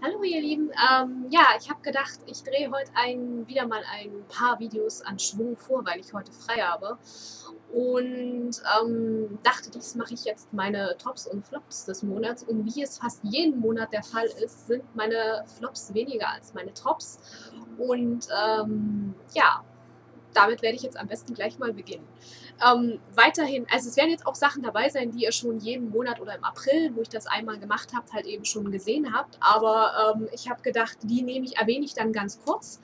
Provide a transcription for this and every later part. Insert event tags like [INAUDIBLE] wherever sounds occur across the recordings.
Hallo ihr Lieben, ähm, ja, ich habe gedacht, ich drehe heute ein, wieder mal ein paar Videos an Schwung vor, weil ich heute frei habe. Und ähm, dachte, dies mache ich jetzt meine Tops und Flops des Monats. Und wie es fast jeden Monat der Fall ist, sind meine Flops weniger als meine Tops. Und ähm, ja, damit werde ich jetzt am besten gleich mal beginnen. Ähm, weiterhin, also es werden jetzt auch Sachen dabei sein, die ihr schon jeden Monat oder im April, wo ich das einmal gemacht habt, halt eben schon gesehen habt. Aber ähm, ich habe gedacht, die nehme ich, erwähne ich dann ganz kurz.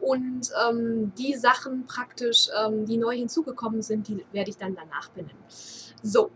Und ähm, die Sachen praktisch, ähm, die neu hinzugekommen sind, die werde ich dann danach benennen. So,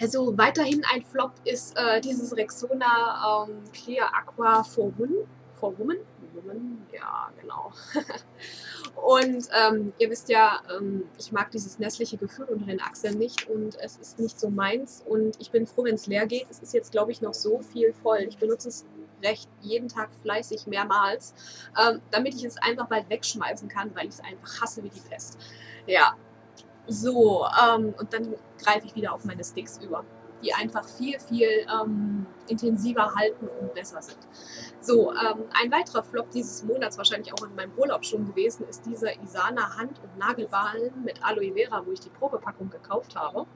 also weiterhin ein Flop ist äh, dieses Rexona ähm, Clear Aqua for Women. For Women? Woman? Ja, genau. [LAUGHS] und ähm, ihr wisst ja, ähm, ich mag dieses nässliche Gefühl unter den Achseln nicht und es ist nicht so meins und ich bin froh, wenn es leer geht. Es ist jetzt, glaube ich, noch so viel voll. Ich benutze es recht jeden Tag fleißig mehrmals, ähm, damit ich es einfach bald wegschmeißen kann, weil ich es einfach hasse wie die Pest. Ja, so, ähm, und dann greife ich wieder auf meine Sticks über die einfach viel, viel ähm, intensiver halten und besser sind. So, ähm, ein weiterer Flop dieses Monats, wahrscheinlich auch in meinem Urlaub schon gewesen, ist dieser Isana Hand- und Nagelballen mit Aloe Vera, wo ich die Probepackung gekauft habe.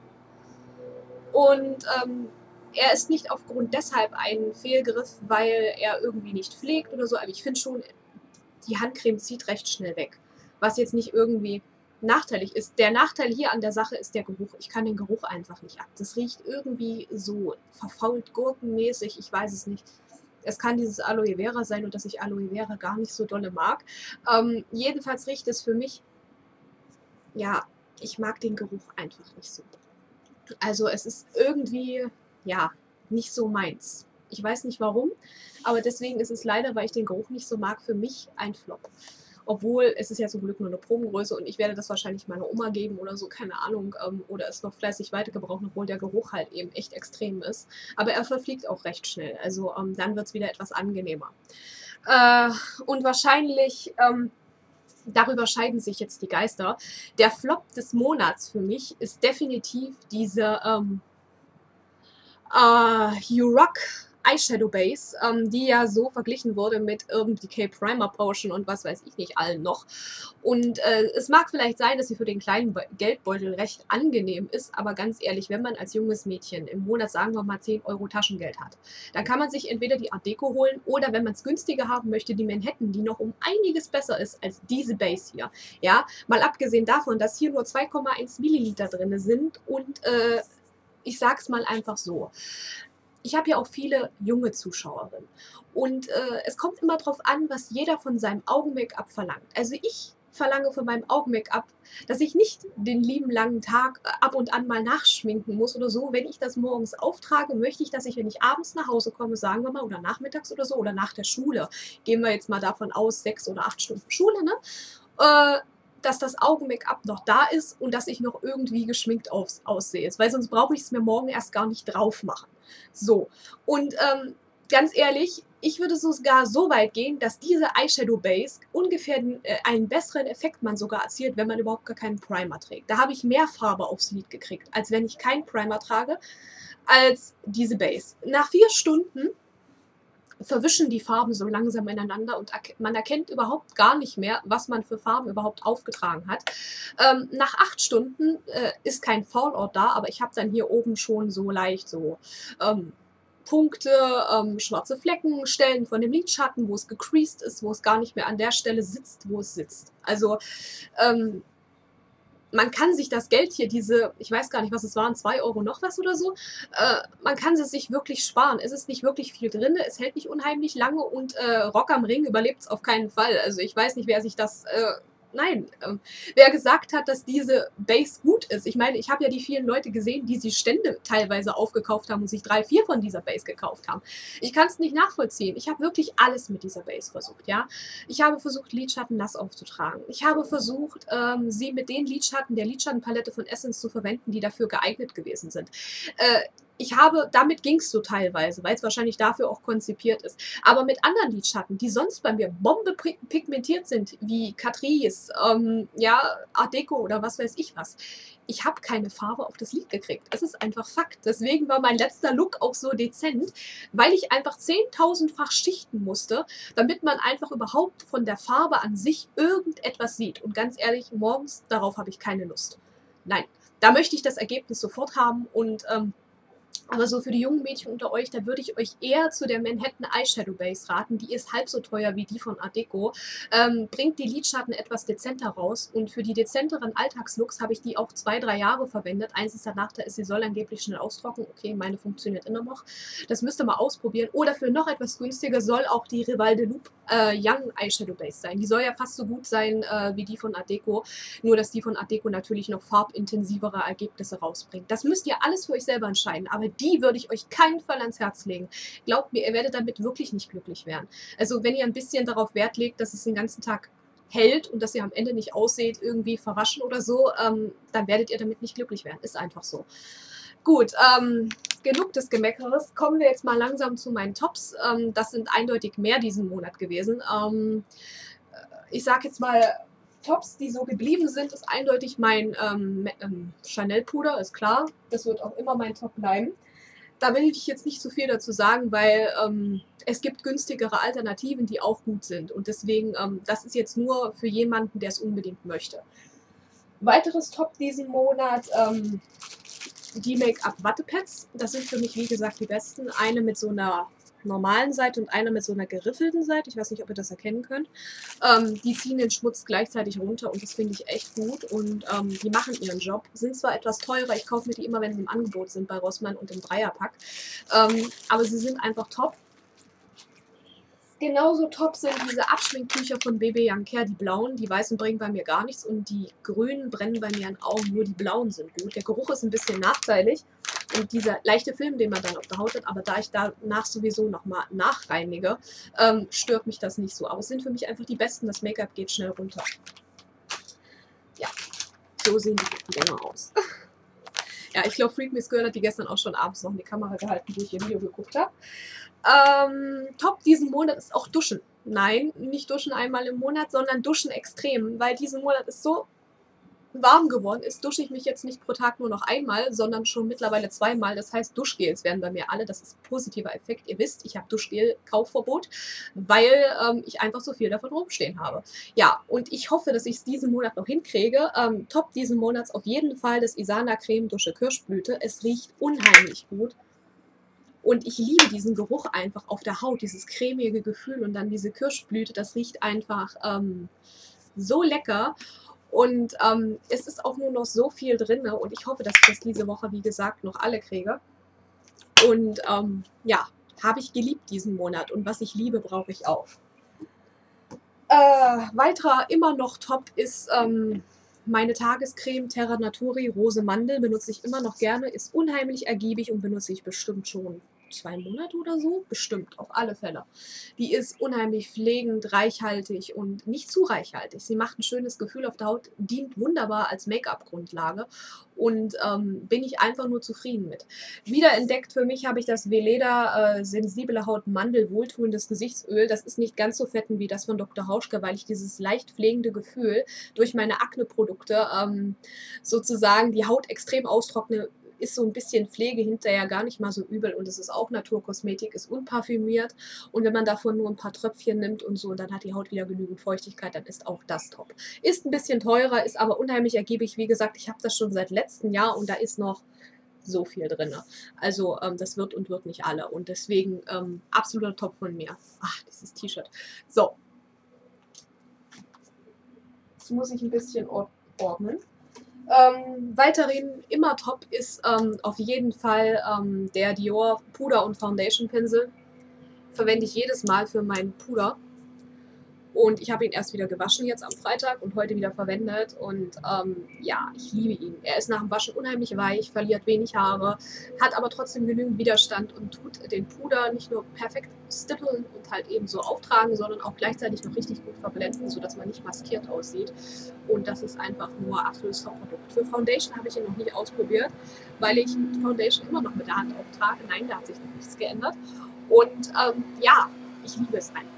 Und ähm, er ist nicht aufgrund deshalb ein Fehlgriff, weil er irgendwie nicht pflegt oder so, aber ich finde schon, die Handcreme zieht recht schnell weg. Was jetzt nicht irgendwie nachteilig ist. Der Nachteil hier an der Sache ist der Geruch. Ich kann den Geruch einfach nicht ab. Das riecht irgendwie so verfault gurkenmäßig, ich weiß es nicht. Es kann dieses Aloe Vera sein und dass ich Aloe Vera gar nicht so dolle mag. Ähm, jedenfalls riecht es für mich, ja, ich mag den Geruch einfach nicht so. Also es ist irgendwie, ja, nicht so meins. Ich weiß nicht warum, aber deswegen ist es leider, weil ich den Geruch nicht so mag, für mich ein Flop. Obwohl, es ist ja zum Glück nur eine Probengröße und ich werde das wahrscheinlich meiner Oma geben oder so, keine Ahnung. Ähm, oder es noch fleißig weitergebraucht, obwohl der Geruch halt eben echt extrem ist. Aber er verfliegt auch recht schnell. Also ähm, dann wird es wieder etwas angenehmer. Äh, und wahrscheinlich... Ähm, darüber scheiden sich jetzt die Geister. Der Flop des Monats für mich ist definitiv diese ähm, äh, You Rock Eyeshadow Base, ähm, die ja so verglichen wurde mit Urban Decay Primer Potion und was weiß ich nicht allen noch. Und äh, es mag vielleicht sein, dass sie für den kleinen Geldbeutel recht angenehm ist, aber ganz ehrlich, wenn man als junges Mädchen im Monat, sagen wir mal, 10 Euro Taschengeld hat, dann kann man sich entweder die Art Deco holen oder wenn man es günstiger haben möchte, die Manhattan, die noch um einiges besser ist als diese Base hier. Ja, mal abgesehen davon, dass hier nur 2,1 Milliliter drin sind und äh, ich sag's mal einfach so ich habe ja auch viele junge Zuschauerinnen. Und äh, es kommt immer darauf an, was jeder von seinem Augen-Make-up verlangt. Also ich verlange von meinem Augen-Make-up, dass ich nicht den lieben langen Tag äh, ab und an mal nachschminken muss oder so. Wenn ich das morgens auftrage, möchte ich, dass ich, wenn ich abends nach Hause komme, sagen wir mal, oder nachmittags oder so, oder nach der Schule, gehen wir jetzt mal davon aus, sechs oder acht Stunden Schule, ne? Äh, dass das Augen-Make-up noch da ist und dass ich noch irgendwie geschminkt aus, aussehe. Weil sonst brauche ich es mir morgen erst gar nicht drauf machen. So. Und ähm, ganz ehrlich, ich würde sogar so weit gehen, dass diese Eyeshadow Base ungefähr äh, einen besseren Effekt man sogar erzielt, wenn man überhaupt gar keinen Primer trägt. Da habe ich mehr Farbe aufs Lid gekriegt, als wenn ich keinen Primer trage, als diese Base. Nach vier Stunden verwischen die Farben so langsam ineinander und man erkennt überhaupt gar nicht mehr, was man für Farben überhaupt aufgetragen hat. Ähm, nach acht Stunden äh, ist kein Fallout da, aber ich habe dann hier oben schon so leicht so ähm, Punkte, ähm, schwarze Flecken, Stellen von dem Lidschatten, wo es gecreased ist, wo es gar nicht mehr an der Stelle sitzt, wo es sitzt. Also ähm, man kann sich das Geld hier, diese, ich weiß gar nicht, was es waren, 2 Euro noch was oder so, äh, man kann es sich wirklich sparen. Es ist nicht wirklich viel drin, es hält nicht unheimlich lange und äh, Rock am Ring überlebt es auf keinen Fall. Also ich weiß nicht, wer sich das äh, nein. Ähm, wer gesagt hat, dass diese Base gut ist? Ich meine, ich habe ja die vielen Leute gesehen, die sie Stände teilweise aufgekauft haben und sich drei, vier von dieser Base gekauft haben. Ich kann es nicht nachvollziehen. Ich habe wirklich alles mit dieser Base versucht, ja. Ich habe versucht, Lidschatten nass aufzutragen. Ich habe versucht, ähm, sie mit den Lidschatten der Lidschattenpalette von Essence zu verwenden, die dafür geeignet gewesen sind. Äh, ich habe, damit ging es so teilweise, weil es wahrscheinlich dafür auch konzipiert ist. Aber mit anderen Lidschatten, die sonst bei mir bombe pigmentiert sind, wie Catrice, ähm, ja, Art Deco oder was weiß ich was, ich habe keine Farbe auf das Lid gekriegt. Es ist einfach Fakt. Deswegen war mein letzter Look auch so dezent, weil ich einfach 10.000-fach schichten musste, damit man einfach überhaupt von der Farbe an sich irgendetwas sieht. Und ganz ehrlich, morgens, darauf habe ich keine Lust. Nein, da möchte ich das Ergebnis sofort haben und ähm, aber so für die jungen Mädchen unter euch, da würde ich euch eher zu der Manhattan Eyeshadow Base raten. Die ist halb so teuer wie die von Art Deco. Ähm, bringt die Lidschatten etwas dezenter raus. Und für die dezenteren Alltagslooks habe ich die auch zwei, drei Jahre verwendet. Eins ist der Nachteil, sie soll angeblich schnell austrocknen. Okay, meine funktioniert immer noch. Das müsst ihr mal ausprobieren. Oder für noch etwas günstiger soll auch die Rival de Loop äh, Young Eyeshadow Base sein. Die soll ja fast so gut sein äh, wie die von Art Deco. Nur, dass die von Art Deco natürlich noch farbintensivere Ergebnisse rausbringt. Das müsst ihr alles für euch selber entscheiden. Aber die würde ich euch keinen Fall ans Herz legen. Glaubt mir, ihr werdet damit wirklich nicht glücklich werden. Also wenn ihr ein bisschen darauf Wert legt, dass es den ganzen Tag hält und dass ihr am Ende nicht ausseht, irgendwie verwaschen oder so, ähm, dann werdet ihr damit nicht glücklich werden. Ist einfach so. Gut, ähm, genug des Gemeckeres. Kommen wir jetzt mal langsam zu meinen Tops. Ähm, das sind eindeutig mehr diesen Monat gewesen. Ähm, ich sag jetzt mal, Tops, die so geblieben sind, ist eindeutig mein ähm, ähm, Chanel-Puder, ist klar. Das wird auch immer mein Top bleiben. Da will ich jetzt nicht zu viel dazu sagen, weil ähm, es gibt günstigere Alternativen, die auch gut sind. Und deswegen, ähm, das ist jetzt nur für jemanden, der es unbedingt möchte. Weiteres Top diesen Monat, ähm, die Make-up Wattepads. Das sind für mich, wie gesagt, die besten. Eine mit so einer normalen Seite und einer mit so einer geriffelten Seite. Ich weiß nicht, ob ihr das erkennen könnt. Ähm, die ziehen den Schmutz gleichzeitig runter und das finde ich echt gut. Und ähm, die machen ihren Job. Sind zwar etwas teurer, ich kaufe mir die immer, wenn sie im Angebot sind bei Rossmann und im Dreierpack. Ähm, aber sie sind einfach top. Genauso top sind diese Abschminktücher von Baby Young Care, die blauen. Die weißen bringen bei mir gar nichts und die grünen brennen bei mir an Augen. Nur die blauen sind gut. Der Geruch ist ein bisschen nachteilig dieser leichte Film, den man dann auf der Haut hat, aber da ich danach sowieso nochmal nachreinige, ähm, stört mich das nicht so. Es sind für mich einfach die besten. Das Make-up geht schnell runter. Ja, so sehen die Dinger aus. [LAUGHS] ja, ich glaube, Freak Miss Girl hat die gestern auch schon abends noch in die Kamera gehalten, wo ich ihr Video geguckt habe. Ähm, top diesen Monat ist auch Duschen. Nein, nicht Duschen einmal im Monat, sondern Duschen extrem, weil diesen Monat ist so warm geworden ist, dusche ich mich jetzt nicht pro Tag nur noch einmal, sondern schon mittlerweile zweimal. Das heißt, Duschgels werden bei mir alle. Das ist ein positiver Effekt. Ihr wisst, ich habe Duschgel-Kaufverbot, weil ähm, ich einfach so viel davon rumstehen habe. Ja, und ich hoffe, dass ich es diesen Monat noch hinkriege. Ähm, top diesen Monats auf jeden Fall das Isana Creme Dusche Kirschblüte. Es riecht unheimlich gut. Und ich liebe diesen Geruch einfach auf der Haut, dieses cremige Gefühl und dann diese Kirschblüte, das riecht einfach ähm, so lecker. Und ähm, es ist auch nur noch so viel drin und ich hoffe, dass ich das diese Woche, wie gesagt, noch alle kriege. Und ähm, ja, habe ich geliebt diesen Monat und was ich liebe, brauche ich auch. Äh, weiterer immer noch top ist ähm, meine Tagescreme Terra Naturi Rose Mandel. Benutze ich immer noch gerne, ist unheimlich ergiebig und benutze ich bestimmt schon zwei Monate oder so, bestimmt, auf alle Fälle. Die ist unheimlich pflegend, reichhaltig und nicht zu reichhaltig. Sie macht ein schönes Gefühl auf der Haut, dient wunderbar als Make-up-Grundlage und ähm, bin ich einfach nur zufrieden mit. Wiederentdeckt für mich habe ich das Veleda äh, sensible Haut Mandel wohltuendes Gesichtsöl. Das ist nicht ganz so fetten wie das von Dr. Hauschke, weil ich dieses leicht pflegende Gefühl durch meine Akne-Produkte ähm, sozusagen die Haut extrem austrockne ist so ein bisschen Pflege hinterher gar nicht mal so übel und es ist auch Naturkosmetik, ist unparfümiert und wenn man davon nur ein paar Tröpfchen nimmt und so und dann hat die Haut wieder genügend Feuchtigkeit, dann ist auch das top. Ist ein bisschen teurer, ist aber unheimlich ergiebig. Wie gesagt, ich habe das schon seit letztem Jahr und da ist noch so viel drin. Also ähm, das wird und wird nicht alle und deswegen ähm, absoluter Top von mir. Ach, dieses T-Shirt. So. Jetzt muss ich ein bisschen ordnen. Ähm, weiterhin immer top ist ähm, auf jeden Fall ähm, der Dior Puder- und Foundation-Pinsel. Verwende ich jedes Mal für meinen Puder. Und ich habe ihn erst wieder gewaschen jetzt am Freitag und heute wieder verwendet. Und ähm, ja, ich liebe ihn. Er ist nach dem Waschen unheimlich weich, verliert wenig Haare, hat aber trotzdem genügend Widerstand und tut den Puder nicht nur perfekt stippeln und halt eben so auftragen, sondern auch gleichzeitig noch richtig gut verblenden, sodass man nicht maskiert aussieht. Und das ist einfach nur absolutes Top-Produkt. Für Foundation habe ich ihn noch nicht ausprobiert, weil ich Foundation immer noch mit der Hand auftrage. Nein, da hat sich noch nichts geändert. Und ähm, ja, ich liebe es einfach.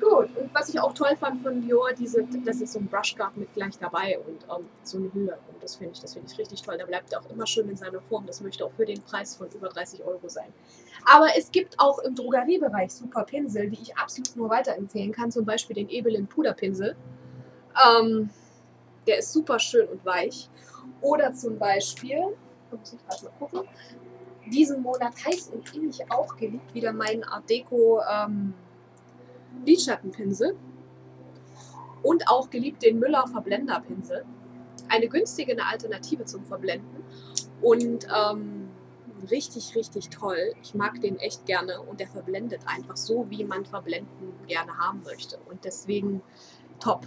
Gut, und was ich auch toll fand von Dior, diese, das ist so ein Brushguard mit gleich dabei und ähm, so eine Höhe. Und das finde ich, das ich richtig toll. Da bleibt er auch immer schön in seiner Form. Das möchte auch für den Preis von über 30 Euro sein. Aber es gibt auch im Drogeriebereich super Pinsel, die ich absolut nur weiterempfehlen kann. Zum Beispiel den Ebelin Puderpinsel. Ähm, der ist super schön und weich. Oder zum Beispiel, muss ich gerade mal gucken, diesen Monat heiß und innig auch geliebt wieder meinen Art Deco ähm, Lidschattenpinsel und auch geliebt den Müller Verblenderpinsel. Eine günstige Alternative zum Verblenden und ähm, richtig, richtig toll. Ich mag den echt gerne und der verblendet einfach so, wie man Verblenden gerne haben möchte und deswegen top.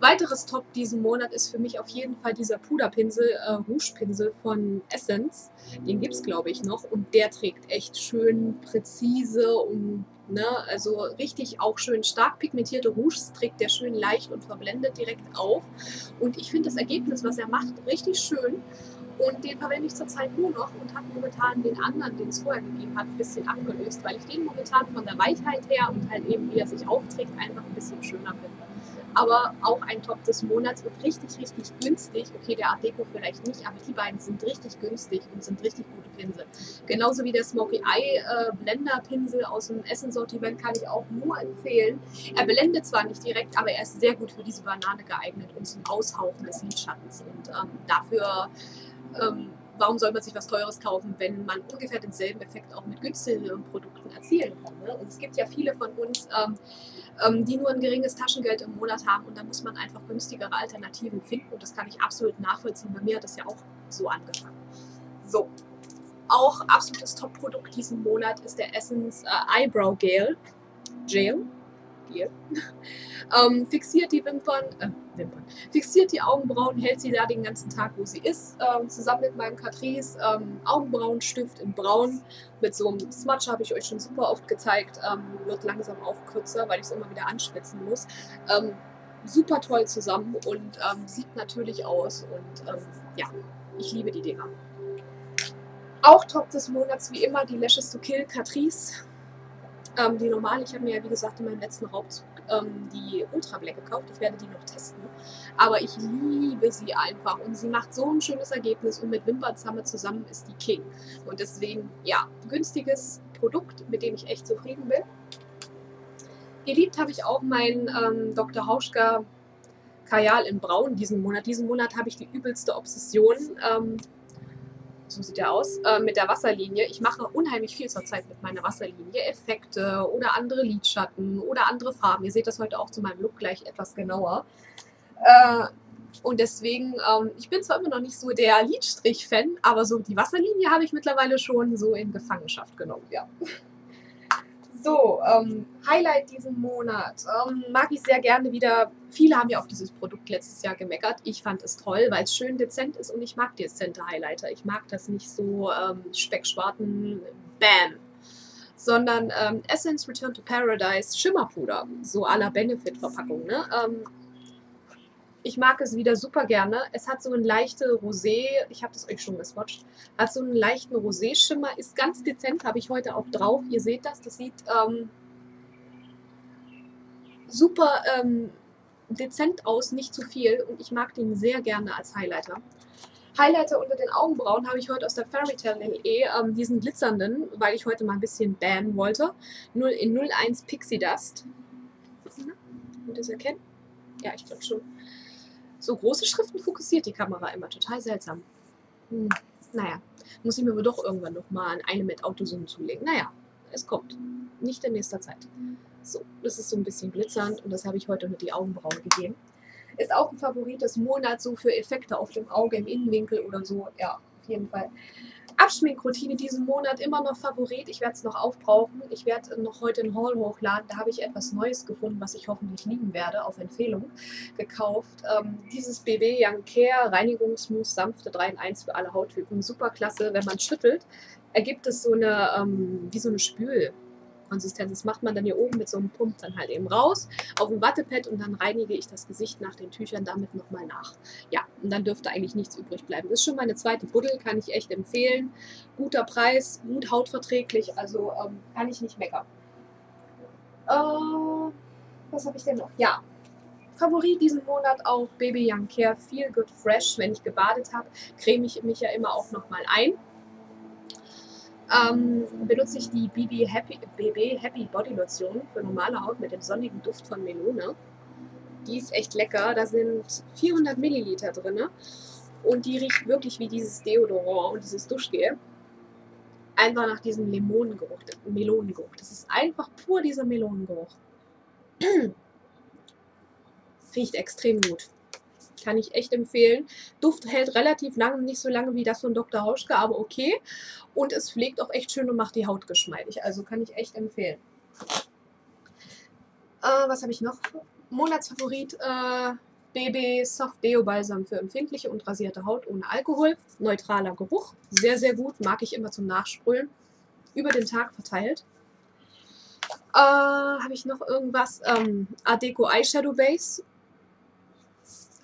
Weiteres Top diesen Monat ist für mich auf jeden Fall dieser Puderpinsel, äh, Rougepinsel von Essence. Den gibt es, glaube ich, noch und der trägt echt schön präzise und Ne? Also richtig auch schön stark pigmentierte Rouges trägt der schön leicht und verblendet direkt auf. Und ich finde das Ergebnis, was er macht, richtig schön. Und den verwende ich zurzeit nur noch und habe momentan den anderen, den es vorher gegeben hat, ein bisschen abgelöst, weil ich den momentan von der Weichheit her und halt eben, wie er sich aufträgt, einfach ein bisschen schöner finde aber auch ein Top des Monats und richtig, richtig günstig. Okay, der Art Deco vielleicht nicht, aber die beiden sind richtig günstig und sind richtig gute Pinsel. Genauso wie der Smoky Eye äh, Blender Pinsel aus dem Essenssortiment kann ich auch nur empfehlen. Er blendet zwar nicht direkt, aber er ist sehr gut für diese Banane geeignet und zum Aushauchen des Lidschattens. Und ähm, dafür ähm, warum soll man sich was Teures kaufen, wenn man ungefähr denselben Effekt auch mit günstigeren Produkten erzielen kann. Ne? Und es gibt ja viele von uns, ähm, ähm, die nur ein geringes Taschengeld im Monat haben und da muss man einfach günstigere Alternativen finden und das kann ich absolut nachvollziehen. Bei mir hat das ja auch so angefangen. So, auch absolutes Top-Produkt diesen Monat ist der Essence äh, Eyebrow Gel. Gel. Gel. [LAUGHS] ähm, fixiert die Wimpern, äh, Wimpern, fixiert die Augenbrauen, hält sie da den ganzen Tag, wo sie ist. Ähm, zusammen mit meinem Catrice ähm, Augenbrauenstift in Braun mit so einem Smudge habe ich euch schon super oft gezeigt. Ähm, wird langsam auch kürzer, weil ich es immer wieder anspitzen muss. Ähm, super toll zusammen und ähm, sieht natürlich aus und ja, ich liebe die Dinger. Auch Top des Monats wie immer die Lashes to Kill Catrice. Ähm, die normale, ich habe mir ja wie gesagt in meinem letzten Raubzug ähm, die Ultra Black gekauft. Ich werde die noch testen. Aber ich liebe sie einfach und sie macht so ein schönes Ergebnis und mit Wimpernzahme zusammen ist die King. Und deswegen, ja, günstiges Produkt, mit dem ich echt zufrieden bin. Geliebt habe ich auch meinen ähm, Dr. Hauschka Kajal in Braun diesen Monat. Diesen Monat habe ich die übelste Obsession. Ähm, so sieht er aus, äh, mit der Wasserlinie. Ich mache unheimlich viel zurzeit mit meiner Wasserlinie. Effekte oder andere Lidschatten oder andere Farben. Ihr seht das heute auch zu meinem Look gleich etwas genauer. Äh, und deswegen, ähm, ich bin zwar immer noch nicht so der Lidstrich-Fan, aber so die Wasserlinie habe ich mittlerweile schon so in Gefangenschaft genommen, ja. So, ähm, Highlight diesen Monat. Ähm, mag ich sehr gerne wieder. Viele haben ja auf dieses Produkt letztes Jahr gemeckert. Ich fand es toll, weil es schön dezent ist und ich mag dezente Highlighter. Ich mag das nicht so ähm, speckschwarten Bam. Sondern ähm, Essence Return to Paradise Schimmerpuder. So à la Benefit-Verpackung. Ne? Ich mag es wieder super gerne. Es hat so ein leichte Rosé, ich habe das euch schon geswatcht, hat so einen leichten Rosé-Schimmer, ist ganz dezent, habe ich heute auch drauf. Ihr seht das, das sieht ähm, super ähm, dezent aus, nicht zu viel und ich mag den sehr gerne als Highlighter. Highlighter unter den Augenbrauen habe ich heute aus der Fairy Tale LE, ähm, diesen glitzernden, weil ich heute mal ein bisschen bam wollte. 0 in 01 Pixie Dust. Könnt ihr es erkennen? Ja, ich glaube schon. So große Schriften fokussiert die Kamera immer. Total seltsam. Hm, naja, muss ich mir aber doch irgendwann nochmal an eine mit Autozoom zulegen. Naja, es kommt. Nicht in nächster Zeit. So, das ist so ein bisschen glitzernd und das habe ich heute mit die Augenbrauen gegeben. Ist auch ein Favorit des Monats, so für Effekte auf dem Auge, im Innenwinkel oder so. Ja, auf jeden Fall. Abschminkroutine diesen Monat immer noch Favorit. Ich werde es noch aufbrauchen. Ich werde noch heute einen Haul hochladen. Da habe ich etwas Neues gefunden, was ich hoffentlich lieben werde, auf Empfehlung gekauft. Ähm, dieses BB Young Care Reinigungsmousse sanfte 3 in 1 für alle Hauttypen. Super klasse. Wenn man schüttelt, ergibt es so eine, ähm, wie so eine Spül. Konsistenz. Das macht man dann hier oben mit so einem Pump dann halt eben raus auf ein Wattepad und dann reinige ich das Gesicht nach den Tüchern damit nochmal nach. Ja, und dann dürfte eigentlich nichts übrig bleiben. Das ist schon meine zweite Buddel, kann ich echt empfehlen. Guter Preis, gut hautverträglich, also ähm, kann ich nicht meckern. Äh, was habe ich denn noch? Ja, Favorit diesen Monat auch Baby Young Care Feel Good Fresh. Wenn ich gebadet habe, creme ich mich ja immer auch nochmal ein ähm, benutze ich die BB Happy, BB Happy Body Lotion für normale Haut mit dem sonnigen Duft von Melone. Die ist echt lecker. Da sind 400 Milliliter drin. Und die riecht wirklich wie dieses Deodorant und dieses Duschgel. Einfach nach diesem Limonengeruch, Melonengeruch. Das ist einfach pur dieser Melonengeruch. [CLEARS THROAT] riecht extrem gut. Kann ich echt empfehlen. Duft hält relativ lange, nicht so lange wie das von Dr. Hauschke, aber okay. Und es pflegt auch echt schön und macht die Haut geschmeidig. Also kann ich echt empfehlen. Äh, was habe ich noch? Monatsfavorit. Äh, BB Soft Deo Balsam für empfindliche und rasierte Haut ohne Alkohol. Neutraler Geruch. Sehr, sehr gut. Mag ich immer zum Nachsprühen. Über den Tag verteilt. Äh, habe ich noch irgendwas? Ähm, Adeco Eyeshadow Base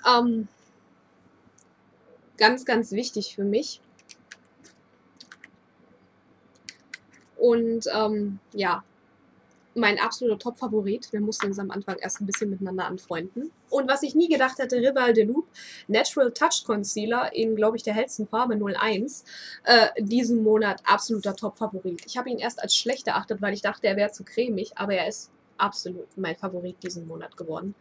ähm, ganz, ganz wichtig für mich. Und ähm, ja, mein absoluter Top-Favorit. Wir mussten uns am Anfang erst ein bisschen miteinander anfreunden. Und was ich nie gedacht hätte, Rival de Loop Natural Touch Concealer in, glaube ich, der hellsten Farbe 01. Äh, diesen Monat absoluter Top-Favorit. Ich habe ihn erst als schlecht erachtet, weil ich dachte, er wäre zu cremig, aber er ist absolut mein Favorit diesen Monat geworden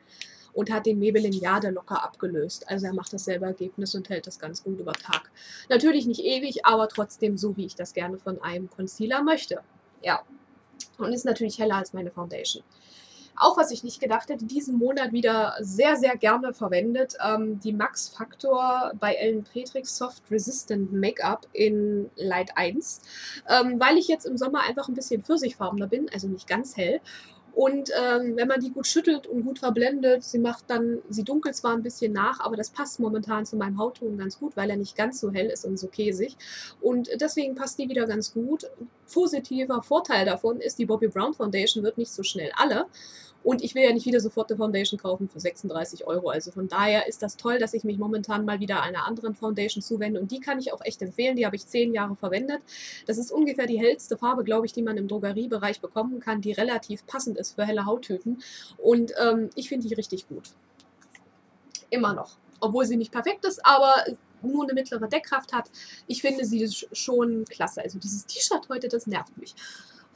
und hat den Maybelline Jade locker abgelöst. Also er macht dasselbe Ergebnis und hält das ganz gut über Tag. Natürlich nicht ewig, aber trotzdem so, wie ich das gerne von einem Concealer möchte. Ja. Und ist natürlich heller als meine Foundation. Auch was ich nicht gedacht hätte, diesen Monat wieder sehr, sehr gerne verwendet. Ähm, die Max Factor bei Ellen Petrix Soft Resistant Make-up in Light 1. Ähm, weil ich jetzt im Sommer einfach ein bisschen pfirsichfarbener bin, also nicht ganz hell. Und ähm, wenn man die gut schüttelt und gut verblendet, sie macht dann, sie dunkelt zwar ein bisschen nach, aber das passt momentan zu meinem Hautton ganz gut, weil er nicht ganz so hell ist und so käsig. Und deswegen passt die wieder ganz gut. Positiver Vorteil davon ist, die Bobbi Brown Foundation wird nicht so schnell alle. Und ich will ja nicht wieder sofort eine Foundation kaufen für 36 Euro. Also von daher ist das toll, dass ich mich momentan mal wieder einer anderen Foundation zuwende. Und die kann ich auch echt empfehlen. Die habe ich zehn Jahre verwendet. Das ist ungefähr die hellste Farbe, glaube ich, die man im Drogeriebereich bekommen kann, die relativ passend ist für helle Hauttypen. Und ähm, ich finde die richtig gut. Immer noch. Obwohl sie nicht perfekt ist, aber nur eine mittlere Deckkraft hat. Ich finde sie schon klasse. Also dieses T-Shirt heute, das nervt mich.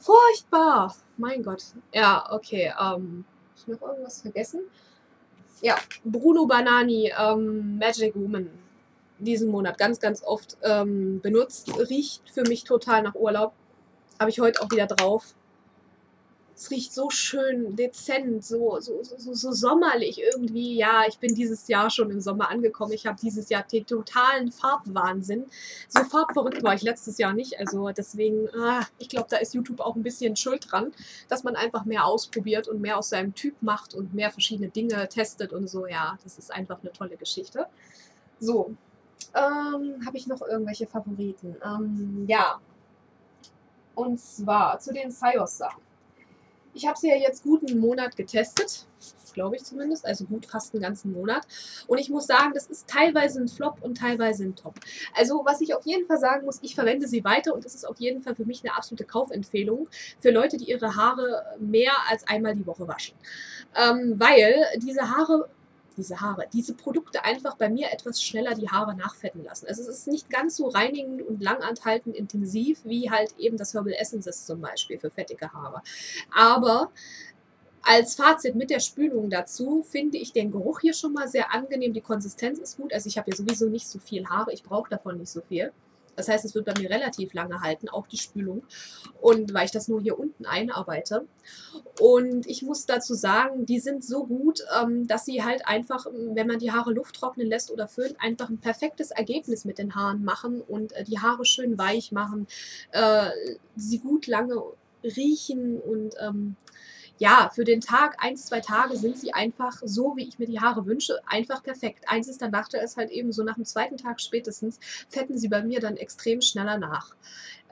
Furchtbar. Mein Gott. Ja, okay. Ähm, ich noch irgendwas vergessen? Ja, Bruno Banani, ähm, Magic Woman. Diesen Monat ganz, ganz oft ähm, benutzt. Riecht für mich total nach Urlaub. Habe ich heute auch wieder drauf es riecht so schön dezent, so, so, so, so sommerlich irgendwie. Ja, ich bin dieses Jahr schon im Sommer angekommen. Ich habe dieses Jahr den totalen Farbwahnsinn. So farbverrückt war ich letztes Jahr nicht. Also deswegen, ah, ich glaube, da ist YouTube auch ein bisschen schuld dran, dass man einfach mehr ausprobiert und mehr aus seinem Typ macht und mehr verschiedene Dinge testet und so. Ja, das ist einfach eine tolle Geschichte. So, ähm, habe ich noch irgendwelche Favoriten? Ähm, ja. Und zwar zu den Sios-Sachen. Ich habe sie ja jetzt gut einen Monat getestet, glaube ich zumindest, also gut fast einen ganzen Monat. Und ich muss sagen, das ist teilweise ein Flop und teilweise ein Top. Also was ich auf jeden Fall sagen muss, ich verwende sie weiter und es ist auf jeden Fall für mich eine absolute Kaufempfehlung für Leute, die ihre Haare mehr als einmal die Woche waschen. Ähm, weil diese Haare diese Haare, diese Produkte einfach bei mir etwas schneller die Haare nachfetten lassen. Also es ist nicht ganz so reinigend und langanhaltend intensiv wie halt eben das Herbal Essences zum Beispiel für fettige Haare. Aber als Fazit mit der Spülung dazu finde ich den Geruch hier schon mal sehr angenehm. Die Konsistenz ist gut. Also ich habe hier sowieso nicht so viel Haare. Ich brauche davon nicht so viel. Das heißt, es wird bei mir relativ lange halten, auch die Spülung. Und weil ich das nur hier unten einarbeite. Und ich muss dazu sagen, die sind so gut, ähm, dass sie halt einfach, wenn man die Haare Luft trocknen lässt oder föhnt, einfach ein perfektes Ergebnis mit den Haaren machen und äh, die Haare schön weich machen, äh, sie gut lange riechen und ähm, ja, für den Tag, ein, zwei Tage sind sie einfach so, wie ich mir die Haare wünsche, einfach perfekt. Eins ist dann Nachteil ist halt eben so nach dem zweiten Tag spätestens, fetten sie bei mir dann extrem schneller nach.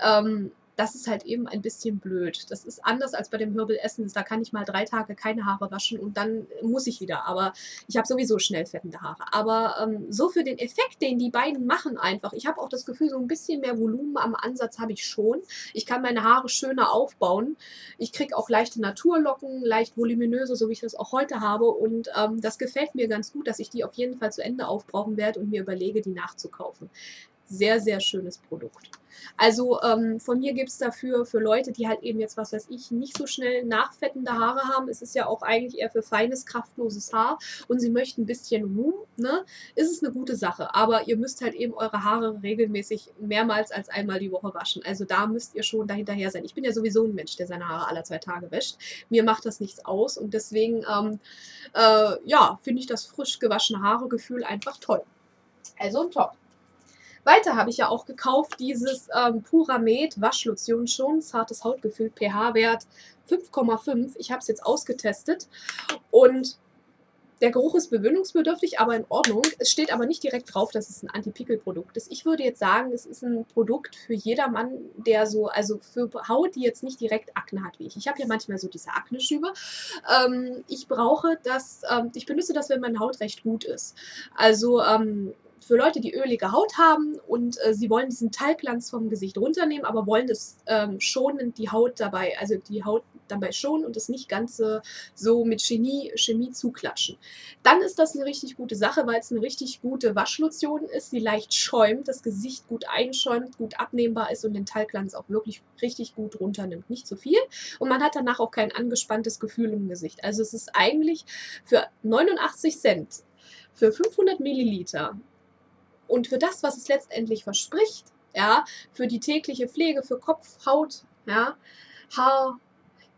Ähm, das ist halt eben ein bisschen blöd. Das ist anders als bei dem Hirbel Essens. Da kann ich mal drei Tage keine Haare waschen und dann muss ich wieder. Aber ich habe sowieso schnell fettende Haare. Aber ähm, so für den Effekt, den die beiden machen einfach. Ich habe auch das Gefühl, so ein bisschen mehr Volumen am Ansatz habe ich schon. Ich kann meine Haare schöner aufbauen. Ich kriege auch leichte Naturlocken, leicht voluminöse, so wie ich das auch heute habe. Und ähm, das gefällt mir ganz gut, dass ich die auf jeden Fall zu Ende aufbrauchen werde und mir überlege, die nachzukaufen. Sehr, sehr schönes Produkt. Also ähm, von mir gibt es dafür für Leute, die halt eben jetzt, was weiß ich, nicht so schnell nachfettende Haare haben. Es ist ja auch eigentlich eher für feines, kraftloses Haar und sie möchten ein bisschen Ruhm, ne? Ist es eine gute Sache. Aber ihr müsst halt eben eure Haare regelmäßig mehrmals als einmal die Woche waschen. Also da müsst ihr schon dahinterher sein. Ich bin ja sowieso ein Mensch, der seine Haare alle zwei Tage wäscht. Mir macht das nichts aus und deswegen, ähm, äh, ja, finde ich das frisch gewaschene Haaregefühl einfach toll. Also top. Weiter habe ich ja auch gekauft dieses ähm, Puramed Waschlotion schon, zartes Hautgefühl, pH-Wert 5,5. Ich habe es jetzt ausgetestet und der Geruch ist bewöhnungsbedürftig, aber in Ordnung. Es steht aber nicht direkt drauf, dass es ein Anti-Pickel-Produkt ist. Ich würde jetzt sagen, es ist ein Produkt für jedermann, der so, also für Haut, die jetzt nicht direkt Akne hat wie ich. Ich habe ja manchmal so diese Akne-Schübe. Ähm, ich brauche das, ähm, ich benutze das, wenn meine Haut recht gut ist. Also ähm, für Leute, die ölige Haut haben und äh, sie wollen diesen Teilglanz vom Gesicht runternehmen, aber wollen es ähm, schonend die Haut dabei, also die Haut dabei schonen und es nicht ganz so mit Chemie, Chemie zuklatschen. Dann ist das eine richtig gute Sache, weil es eine richtig gute Waschlotion ist, die leicht schäumt, das Gesicht gut einschäumt, gut abnehmbar ist und den Teilglanz auch wirklich richtig gut runternimmt. Nicht zu viel und man hat danach auch kein angespanntes Gefühl im Gesicht. Also es ist eigentlich für 89 Cent für 500 Milliliter und für das, was es letztendlich verspricht, ja, für die tägliche Pflege, für Kopf, Haut, ja, Haar,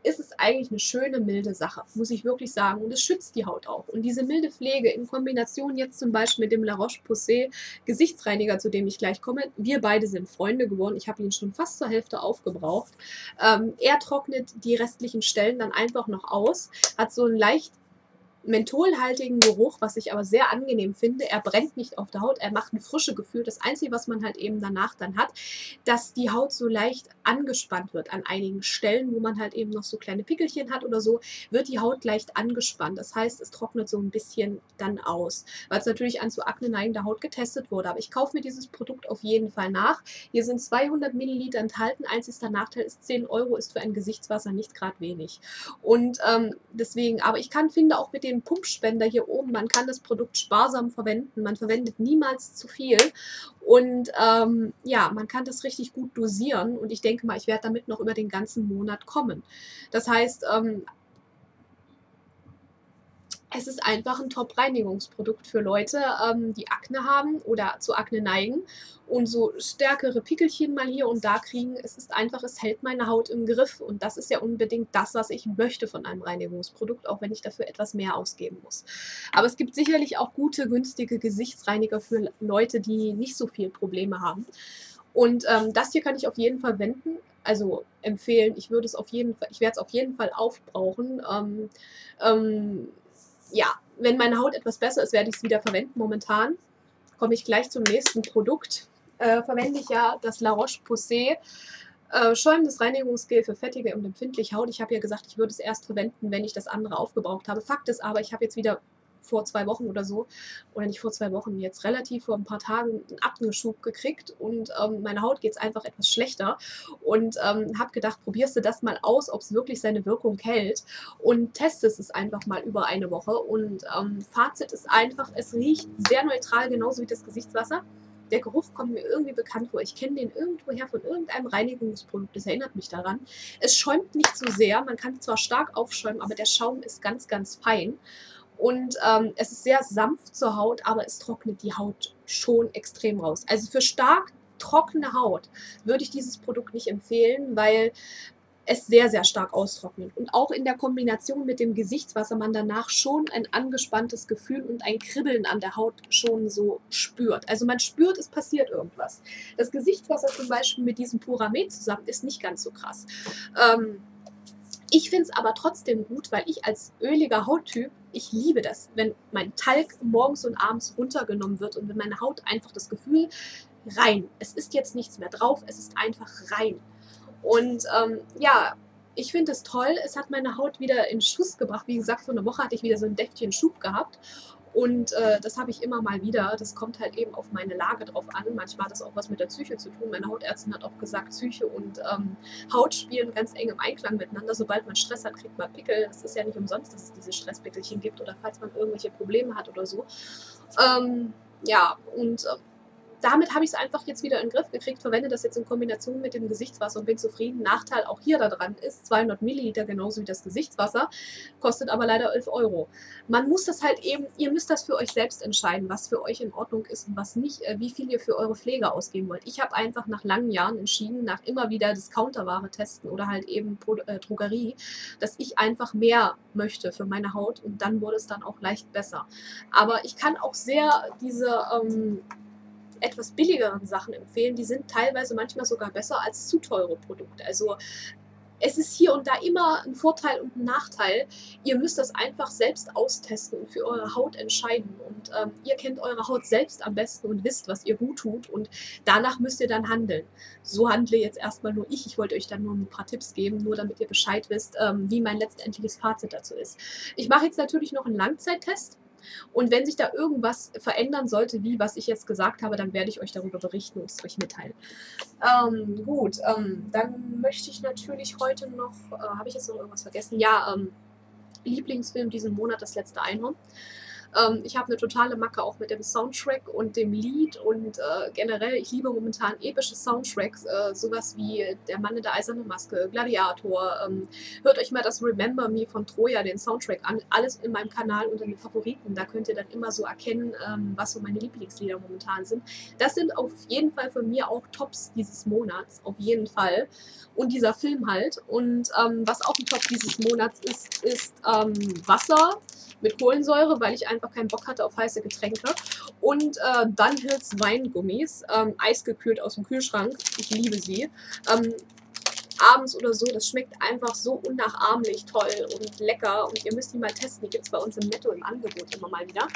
ist es eigentlich eine schöne, milde Sache, muss ich wirklich sagen. Und es schützt die Haut auch. Und diese milde Pflege in Kombination jetzt zum Beispiel mit dem La Roche-Posay Gesichtsreiniger, zu dem ich gleich komme. Wir beide sind Freunde geworden. Ich habe ihn schon fast zur Hälfte aufgebraucht. Ähm, er trocknet die restlichen Stellen dann einfach noch aus, hat so einen leicht mentholhaltigen Geruch, was ich aber sehr angenehm finde. Er brennt nicht auf der Haut, er macht ein frisches Gefühl. Das Einzige, was man halt eben danach dann hat, dass die Haut so leicht angespannt wird an einigen Stellen, wo man halt eben noch so kleine Pickelchen hat oder so, wird die Haut leicht angespannt. Das heißt, es trocknet so ein bisschen dann aus, weil es natürlich an zu Akne neigender Haut getestet wurde. Aber ich kaufe mir dieses Produkt auf jeden Fall nach. Hier sind 200 Milliliter enthalten. Einzigster Nachteil ist 10 Euro ist für ein Gesichtswasser nicht gerade wenig. Und ähm, deswegen, aber ich kann finde auch mit dem den Pumpspender hier oben. Man kann das Produkt sparsam verwenden. Man verwendet niemals zu viel. Und ähm, ja, man kann das richtig gut dosieren. Und ich denke mal, ich werde damit noch über den ganzen Monat kommen. Das heißt, ähm, es ist einfach ein Top-Reinigungsprodukt für Leute, ähm, die Akne haben oder zu Akne neigen und so stärkere Pickelchen mal hier und da kriegen. Es ist einfach, es hält meine Haut im Griff und das ist ja unbedingt das, was ich möchte von einem Reinigungsprodukt, auch wenn ich dafür etwas mehr ausgeben muss. Aber es gibt sicherlich auch gute, günstige Gesichtsreiniger für Leute, die nicht so viel Probleme haben. Und ähm, das hier kann ich auf jeden Fall wenden, also empfehlen. Ich würde es auf jeden Fall, ich werde es auf jeden Fall aufbrauchen. Ähm, ähm, ja, wenn meine Haut etwas besser ist, werde ich es wieder verwenden. Momentan komme ich gleich zum nächsten Produkt. Äh, verwende ich ja das La Roche-Posay äh, schäumendes Reinigungsgel für fettige und empfindliche Haut. Ich habe ja gesagt, ich würde es erst verwenden, wenn ich das andere aufgebraucht habe. Fakt ist aber, ich habe jetzt wieder vor zwei Wochen oder so, oder nicht vor zwei Wochen, jetzt relativ vor ein paar Tagen einen Abneschub gekriegt und ähm, meine Haut geht es einfach etwas schlechter und ähm, habe gedacht, probierst du das mal aus, ob es wirklich seine Wirkung hält und testest es einfach mal über eine Woche und ähm, Fazit ist einfach, es riecht sehr neutral, genauso wie das Gesichtswasser. Der Geruch kommt mir irgendwie bekannt vor. Ich kenne den irgendwoher von irgendeinem Reinigungsprodukt. Das erinnert mich daran. Es schäumt nicht so sehr. Man kann zwar stark aufschäumen, aber der Schaum ist ganz, ganz fein. Und ähm, es ist sehr sanft zur Haut, aber es trocknet die Haut schon extrem raus. Also für stark trockene Haut würde ich dieses Produkt nicht empfehlen, weil es sehr, sehr stark austrocknet. Und auch in der Kombination mit dem Gesichtswasser man danach schon ein angespanntes Gefühl und ein Kribbeln an der Haut schon so spürt. Also man spürt, es passiert irgendwas. Das Gesichtswasser zum Beispiel mit diesem Puramet zusammen ist nicht ganz so krass. Ähm, ich finde es aber trotzdem gut, weil ich als öliger Hauttyp, ich liebe das, wenn mein Talg morgens und abends runtergenommen wird und wenn meine Haut einfach das Gefühl rein. Es ist jetzt nichts mehr drauf, es ist einfach rein. Und ähm, ja, ich finde es toll. Es hat meine Haut wieder in Schuss gebracht. Wie gesagt, vor einer Woche hatte ich wieder so einen deftigen Schub gehabt. Und äh, das habe ich immer mal wieder. Das kommt halt eben auf meine Lage drauf an. Manchmal hat das auch was mit der Psyche zu tun. Meine Hautärztin hat auch gesagt, Psyche und ähm, Haut spielen ganz eng im Einklang miteinander. Sobald man Stress hat, kriegt man Pickel. Das ist ja nicht umsonst, dass es diese Stresspickelchen gibt oder falls man irgendwelche Probleme hat oder so. Ähm, ja, und äh, damit habe ich es einfach jetzt wieder in den Griff gekriegt, verwende das jetzt in Kombination mit dem Gesichtswasser und bin zufrieden. Nachteil auch hier daran ist, 200 Milliliter genauso wie das Gesichtswasser, kostet aber leider 11 Euro. Man muss das halt eben, ihr müsst das für euch selbst entscheiden, was für euch in Ordnung ist und was nicht, äh, wie viel ihr für eure Pflege ausgeben wollt. Ich habe einfach nach langen Jahren entschieden, nach immer wieder Discounterware testen oder halt eben äh, Drogerie, dass ich einfach mehr möchte für meine Haut und dann wurde es dann auch leicht besser. Aber ich kann auch sehr diese ähm, etwas billigeren Sachen empfehlen. Die sind teilweise manchmal sogar besser als zu teure Produkte. Also es ist hier und da immer ein Vorteil und ein Nachteil. Ihr müsst das einfach selbst austesten und für eure Haut entscheiden. Und ähm, ihr kennt eure Haut selbst am besten und wisst, was ihr gut tut. Und danach müsst ihr dann handeln. So handle jetzt erstmal nur ich. Ich wollte euch dann nur ein paar Tipps geben, nur damit ihr Bescheid wisst, ähm, wie mein letztendliches Fazit dazu ist. Ich mache jetzt natürlich noch einen Langzeittest. Und wenn sich da irgendwas verändern sollte, wie was ich jetzt gesagt habe, dann werde ich euch darüber berichten und es euch mitteilen. Ähm, gut, ähm, dann möchte ich natürlich heute noch, äh, habe ich jetzt noch irgendwas vergessen? Ja, ähm, Lieblingsfilm diesen Monat, das letzte Einhorn. Ähm, ich habe eine totale Macke auch mit dem Soundtrack und dem Lied und äh, generell, ich liebe momentan epische Soundtracks, äh, sowas wie Der Mann in der eisernen Maske, Gladiator. Ähm, hört euch mal das Remember Me von Troja, den Soundtrack an. Alles in meinem Kanal unter den Favoriten. Da könnt ihr dann immer so erkennen, ähm, was so meine Lieblingslieder momentan sind. Das sind auf jeden Fall für mich auch Tops dieses Monats, auf jeden Fall. Und dieser Film halt. Und ähm, was auch ein Top dieses Monats ist, ist ähm, Wasser mit Kohlensäure, weil ich einfach keinen Bock hatte auf heiße Getränke. Und äh, Dunhills Weingummis, ähm, eisgekühlt aus dem Kühlschrank. Ich liebe sie. Ähm, abends oder so, das schmeckt einfach so unnachahmlich toll und lecker. Und ihr müsst die mal testen. Die gibt es bei uns im Netto im Angebot immer mal wieder.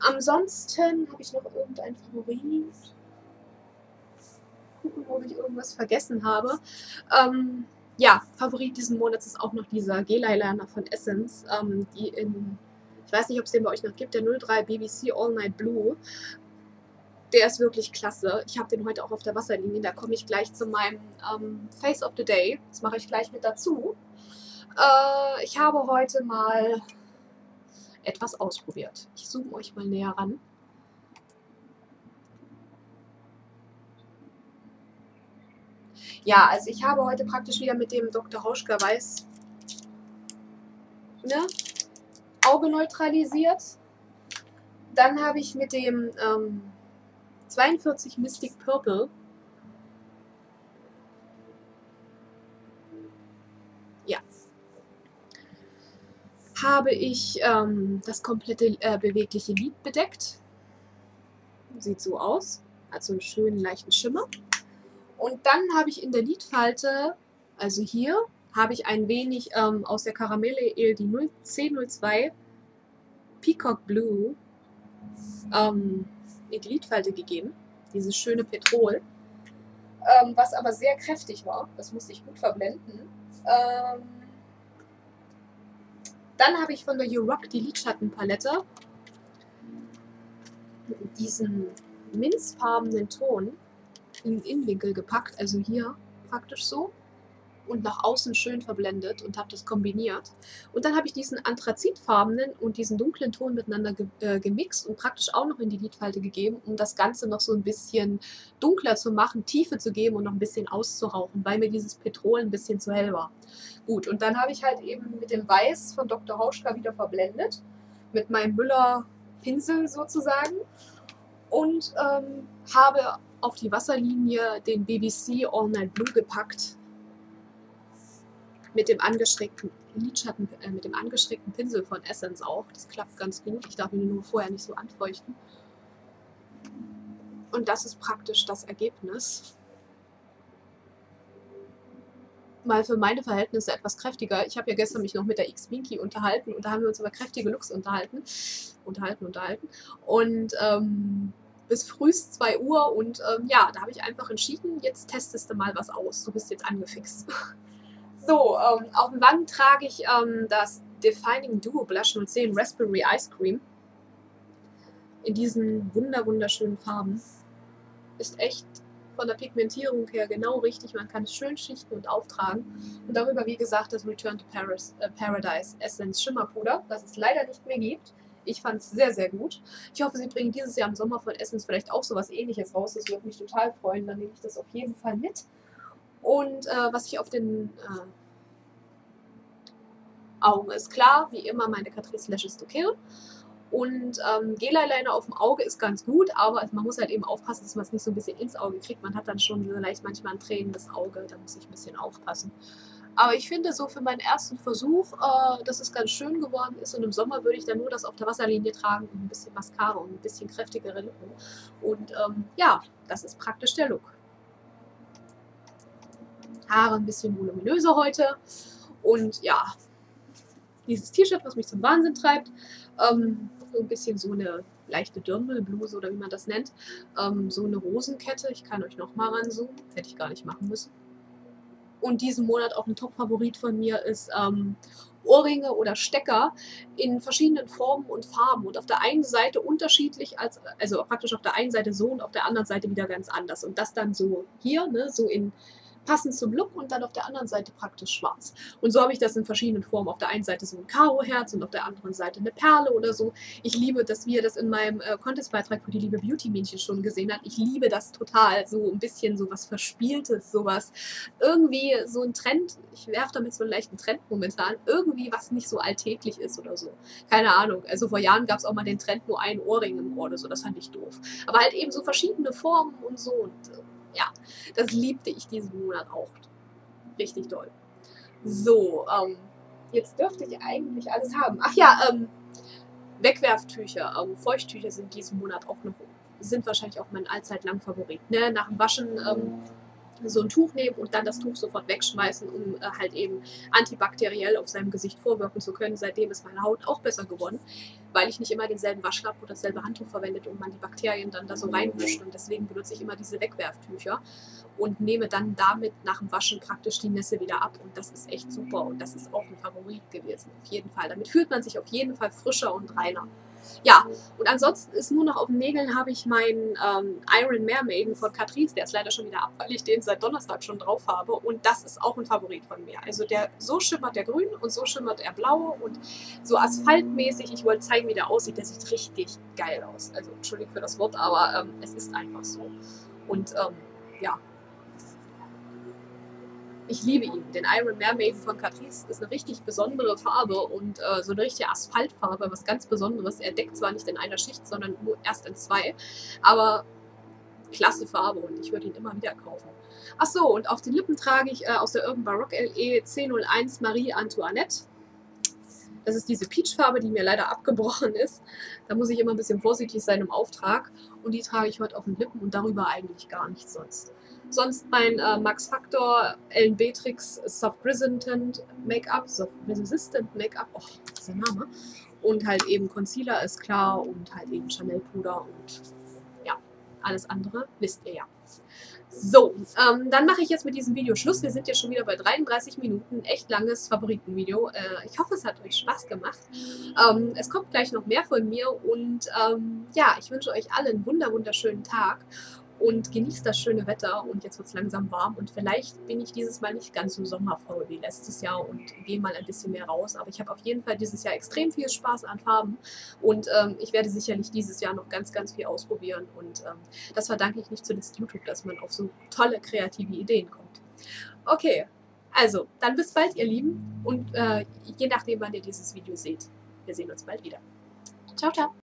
Ansonsten habe ich noch irgendein Favorit. Gucken, ob ich irgendwas vergessen habe. Ähm, ja, Favorit diesen Monats ist auch noch dieser Gel-Eyeliner von Essence, ähm, die in, ich weiß nicht, ob es den bei euch noch gibt, der 03 BBC All Night Blue. Der ist wirklich klasse. Ich habe den heute auch auf der Wasserlinie. Da komme ich gleich zu meinem ähm, Face of the Day. Das mache ich gleich mit dazu. Äh, ich habe heute mal etwas ausprobiert. Ich zoome euch mal näher ran. Ja, also ich habe heute praktisch wieder mit dem Dr. Hauschka Weiß ne, Auge neutralisiert. Dann habe ich mit dem ähm, 42 Mystic Purple ja, habe ich ähm, das komplette äh, bewegliche Lid bedeckt. Sieht so aus. Hat so einen schönen leichten Schimmer. Und dann habe ich in der Lidfalte, also hier, habe ich ein wenig ähm, aus der Karamelle Ale die 1002 Peacock Blue ähm, in die Lidfalte gegeben. Dieses schöne Petrol. Ähm, was aber sehr kräftig war. Das musste ich gut verblenden. Ähm, dann habe ich von der You Rock die Lidschattenpalette diesen minzfarbenen Ton in den Innenwinkel gepackt, also hier praktisch so und nach außen schön verblendet und habe das kombiniert. Und dann habe ich diesen anthrazitfarbenen und diesen dunklen Ton miteinander ge äh, gemixt und praktisch auch noch in die Lidfalte gegeben, um das Ganze noch so ein bisschen dunkler zu machen, Tiefe zu geben und noch ein bisschen auszurauchen, weil mir dieses Petrol ein bisschen zu hell war. Gut, und dann habe ich halt eben mit dem Weiß von Dr. Hauschka wieder verblendet, mit meinem Müller Pinsel sozusagen und ähm, habe auf die Wasserlinie den BBC All Night Blue gepackt mit dem angeschrägten Lidschatten, äh, mit dem angeschrägten Pinsel von Essence auch. Das klappt ganz gut. Ich darf ihn nur vorher nicht so anfeuchten. Und das ist praktisch das Ergebnis. Mal für meine Verhältnisse etwas kräftiger. Ich habe ja gestern mich noch mit der X-Minky unterhalten und da haben wir uns über kräftige Looks unterhalten. Unterhalten, unterhalten. Und ähm, bis frühst 2 Uhr und ähm, ja, da habe ich einfach entschieden, jetzt testest du mal was aus. Du bist jetzt angefixt. [LAUGHS] so, ähm, auf dem Wangen trage ich ähm, das Defining Duo Blush 010 Raspberry Ice Cream. In diesen wunder wunderschönen Farben. Ist echt von der Pigmentierung her genau richtig. Man kann es schön schichten und auftragen. Und darüber, wie gesagt, das Return to Paris, äh, Paradise Essence Schimmerpuder, das es leider nicht mehr gibt. Ich fand es sehr, sehr gut. Ich hoffe, sie bringen dieses Jahr im Sommer von Essence vielleicht auch sowas ähnliches raus. Das würde mich total freuen. Dann nehme ich das auf jeden Fall mit. Und äh, was ich auf den äh, Augen ist klar, wie immer meine Catrice Lashes to Kill. Und ähm, Gel-Eyeliner auf dem Auge ist ganz gut, aber man muss halt eben aufpassen, dass man es nicht so ein bisschen ins Auge kriegt. Man hat dann schon vielleicht manchmal ein tränendes Auge, da muss ich ein bisschen aufpassen. Aber ich finde so für meinen ersten Versuch, äh, dass es ganz schön geworden ist. Und im Sommer würde ich dann nur das auf der Wasserlinie tragen und ein bisschen Mascara und ein bisschen kräftigere Lippen. Und ähm, ja, das ist praktisch der Look. Haare ein bisschen voluminöser heute. Und ja, dieses T-Shirt, was mich zum Wahnsinn treibt. Ähm, so ein bisschen so eine leichte Dirndlbluse oder wie man das nennt. Ähm, so eine Rosenkette. Ich kann euch nochmal ranzoomen. Hätte ich gar nicht machen müssen und diesen Monat auch ein Top-Favorit von mir ist ähm, Ohrringe oder Stecker in verschiedenen Formen und Farben und auf der einen Seite unterschiedlich, als, also praktisch auf der einen Seite so und auf der anderen Seite wieder ganz anders. Und das dann so hier, ne, so in passend zum Look und dann auf der anderen Seite praktisch schwarz. Und so habe ich das in verschiedenen Formen. Auf der einen Seite so ein Karo-Herz und auf der anderen Seite eine Perle oder so. Ich liebe, dass wir das in meinem äh, Contest-Beitrag für die liebe Beauty-Mädchen schon gesehen haben. Ich liebe das total. So ein bisschen so was Verspieltes, sowas. Irgendwie so ein Trend. Ich werfe damit so einen leichten Trend momentan. Irgendwie was nicht so alltäglich ist oder so. Keine Ahnung. Also vor Jahren gab es auch mal den Trend, nur ein Ohrring im Ohr oder so. Das fand ich doof. Aber halt eben so verschiedene Formen und so. Und äh, ja, das liebte ich diesen Monat auch. Richtig toll. So, ähm, jetzt dürfte ich eigentlich alles haben. Ach ja, ähm, Wegwerftücher, ähm, Feuchttücher sind diesen Monat auch noch, sind wahrscheinlich auch mein allzeit lang Favorit. Ne? Nach dem Waschen ähm, so ein Tuch nehmen und dann das Tuch sofort wegschmeißen, um äh, halt eben antibakteriell auf seinem Gesicht vorwirken zu können. Seitdem ist meine Haut auch besser geworden, weil ich nicht immer denselben Waschlapp oder dasselbe Handtuch verwendet und man die Bakterien dann da so reinwischt. Und deswegen benutze ich immer diese Wegwerftücher und nehme dann damit nach dem Waschen praktisch die Nässe wieder ab. Und das ist echt super und das ist auch ein Favorit gewesen, auf jeden Fall. Damit fühlt man sich auf jeden Fall frischer und reiner. Ja, und ansonsten ist nur noch auf den Nägeln habe ich meinen ähm, Iron Mermaiden von Catrice. Der ist leider schon wieder ab, weil ich den seit Donnerstag schon drauf habe. Und das ist auch ein Favorit von mir. Also der so schimmert der grün und so schimmert er blau und so asphaltmäßig. Ich wollte zeigen, wie der aussieht. Der sieht richtig geil aus. Also entschuldigt für das Wort, aber ähm, es ist einfach so. Und ähm, ja, ich liebe ihn. Den Iron Mermaid von Catrice ist eine richtig besondere Farbe und äh, so eine richtige Asphaltfarbe, was ganz Besonderes. Er deckt zwar nicht in einer Schicht, sondern nur erst in zwei, aber klasse Farbe und ich würde ihn immer wieder kaufen. Achso, und auf den Lippen trage ich äh, aus der Urban Baroque LE 1001 Marie Antoinette. Das ist diese Peach-Farbe, die mir leider abgebrochen ist. Da muss ich immer ein bisschen vorsichtig sein im Auftrag. Und die trage ich heute auf den Lippen und darüber eigentlich gar nichts sonst. Sonst mein äh, Max Factor Ellen Beatrix Soft Resistant Make-up, Soft Resistant Make-up, oh, das ist der Name. Und halt eben Concealer ist klar und halt eben Chanel Puder und ja, alles andere wisst ihr ja. So, ähm, dann mache ich jetzt mit diesem Video Schluss. Wir sind ja schon wieder bei 33 Minuten. Echt langes Favoritenvideo. Äh, ich hoffe, es hat euch Spaß gemacht. Ähm, es kommt gleich noch mehr von mir und ähm, ja, ich wünsche euch allen einen wunder wunderschönen Tag und genießt das schöne Wetter und jetzt wird es langsam warm und vielleicht bin ich dieses Mal nicht ganz so sommerfaul wie letztes Jahr und gehe mal ein bisschen mehr raus, aber ich habe auf jeden Fall dieses Jahr extrem viel Spaß an Farben und ähm, ich werde sicherlich dieses Jahr noch ganz, ganz viel ausprobieren und ähm, das verdanke ich nicht zuletzt YouTube, dass man auf so tolle kreative Ideen kommt. Okay, also dann bis bald ihr Lieben und äh, je nachdem, wann ihr dieses Video seht, wir sehen uns bald wieder. Ciao, ciao!